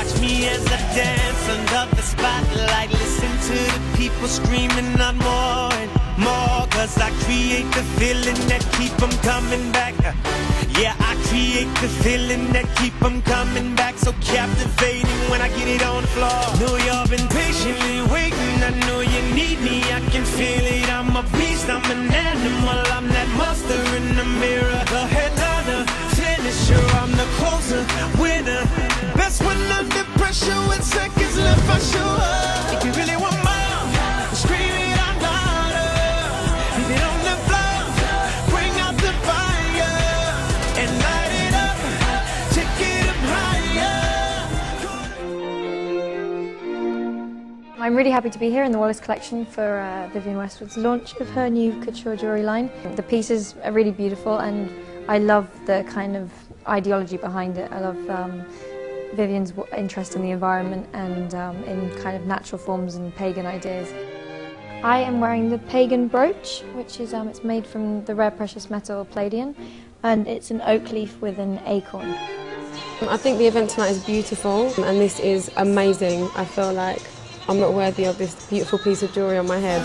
Watch me as I dance under the spotlight. Listen to the people screaming out more and more. Cause I create the feeling that keep them coming back. Yeah, I create the feeling that keep them coming back. So captivating when I get it on the floor. Know y'all been patiently waiting. I know you need me. I can feel it. I'm a beast. I'm an animal. I'm that monster in the mirror. The headliner, finisher. I'm the closer, I'm really happy to be here in the Wallace collection for uh, Vivienne Westwood's launch of her new couture jewellery line. The pieces are really beautiful and I love the kind of ideology behind it. I love um, Vivienne's w- interest in the environment and um, in kind of natural forms and pagan ideas. I am wearing the pagan brooch, which is um, it's made from the rare precious metal palladium, and it's an oak leaf with an acorn. I think the event tonight is beautiful and this is amazing. I feel like I'm not worthy of this beautiful piece of jewellery on my head.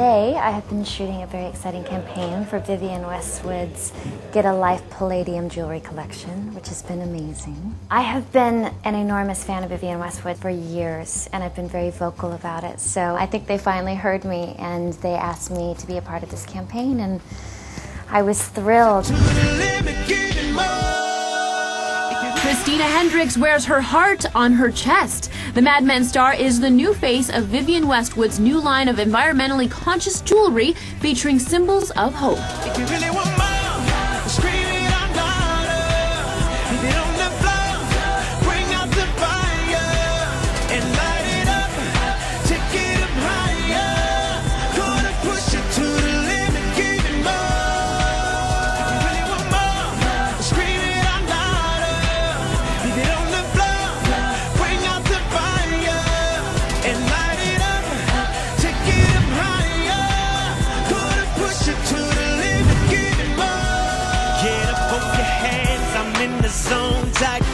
Today, I have been shooting a very exciting campaign for Vivienne Westwood's Get a Life Palladium jewelry collection, which has been amazing. I have been an enormous fan of Vivienne Westwood for years, and I've been very vocal about it. So I think they finally heard me, and they asked me to be a part of this campaign, and I was thrilled. Christina Hendricks wears her heart on her chest. The Mad Men star is the new face of Vivienne Westwood's new line of environmentally conscious jewelry featuring symbols of hope.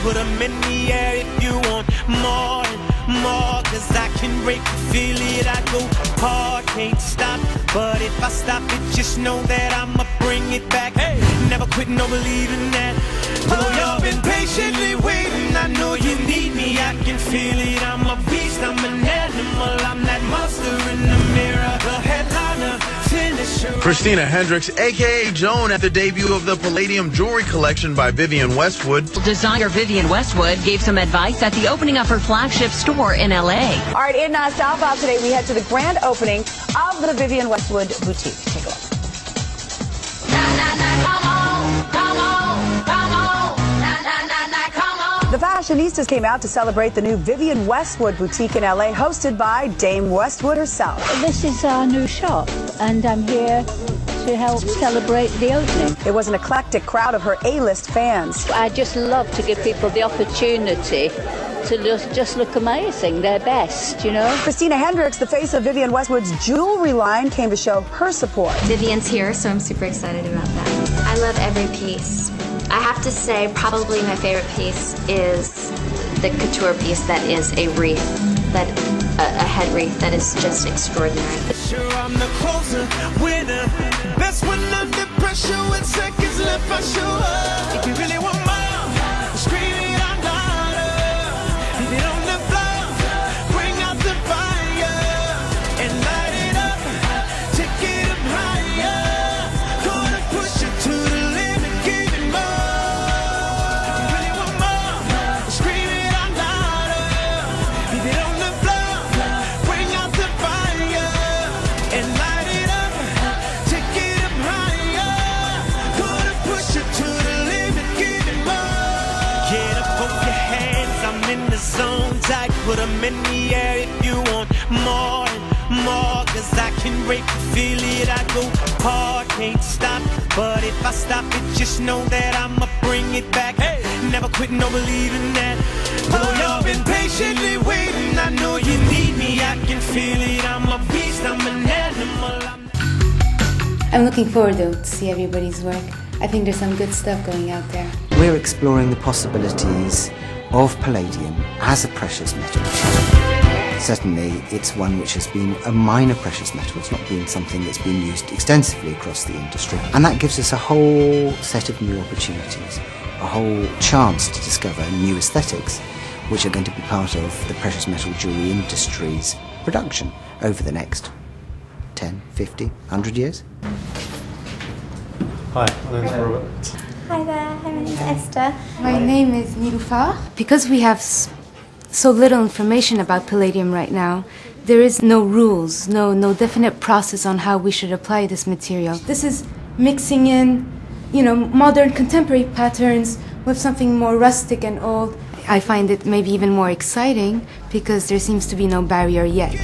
Put 'em in the air if you want more and more. Cause I can break feel it. I go hard, can't stop. But if I stop it, just know that I'ma bring it back. Hey, never quit, no believing that. Oh, y'all been patiently waiting. I know you need me, I can feel it. Christina Hendricks, aka Joan, at the debut of the Palladium Jewelry Collection by Vivienne Westwood. Designer Vivienne Westwood gave some advice at the opening of her flagship store in LA. All right, in uh, Southbound today, we head to the grand opening of the Vivienne Westwood boutique. The fashionistas came out to celebrate the new Vivienne Westwood boutique in LA, hosted by Dame Westwood herself. This is our new shop, and I'm here to help celebrate the opening. It was an eclectic crowd of her A-list fans. I just love to give people the opportunity to just, just look amazing, their best, you know. Christina Hendricks, the face of Vivienne Westwood's jewelry line, came to show her support. Vivienne's here, so I'm super excited about that. I love every piece. I have to say, probably my favorite piece is the couture piece that is a wreath, that a, a head wreath that is just extraordinary. Sure, I'm the closer, winner. Pressure seconds left. I. in the air if you want more and more. Cause I can can break it, feel it. I go hard, can't stop. But if I stop it, just know that I'ma bring it back. Hey, never quit, no believing that. Oh, y'all been patiently waiting. I know you need me. I can feel it. I'm a beast. I'm an animal. I'm I'm looking forward though to see everybody's work. I think there's some good stuff going out there. We're exploring the possibilities of palladium as a precious metal. Certainly, it's one which has been a minor precious metal. It's not been something that's been used extensively across the industry. And that gives us a whole set of new opportunities, a whole chance to discover new aesthetics, which are going to be part of the precious metal jewellery industry's production over the next 10, 50, 100 years. Hi, my name's Robert. Hi there, my name is Esther. My name is Nilufar. Because we have so little information about palladium right now, there is no rules, no no definite process on how we should apply this material. This is mixing in, you know, modern contemporary patterns with something more rustic and old. I find it maybe even more exciting because there seems to be no barrier yet.